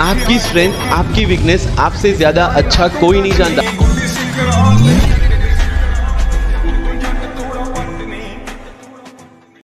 आपकी स्ट्रेंथ आपकी वीकनेस आपसे ज़्यादा अच्छा कोई नहीं जानता।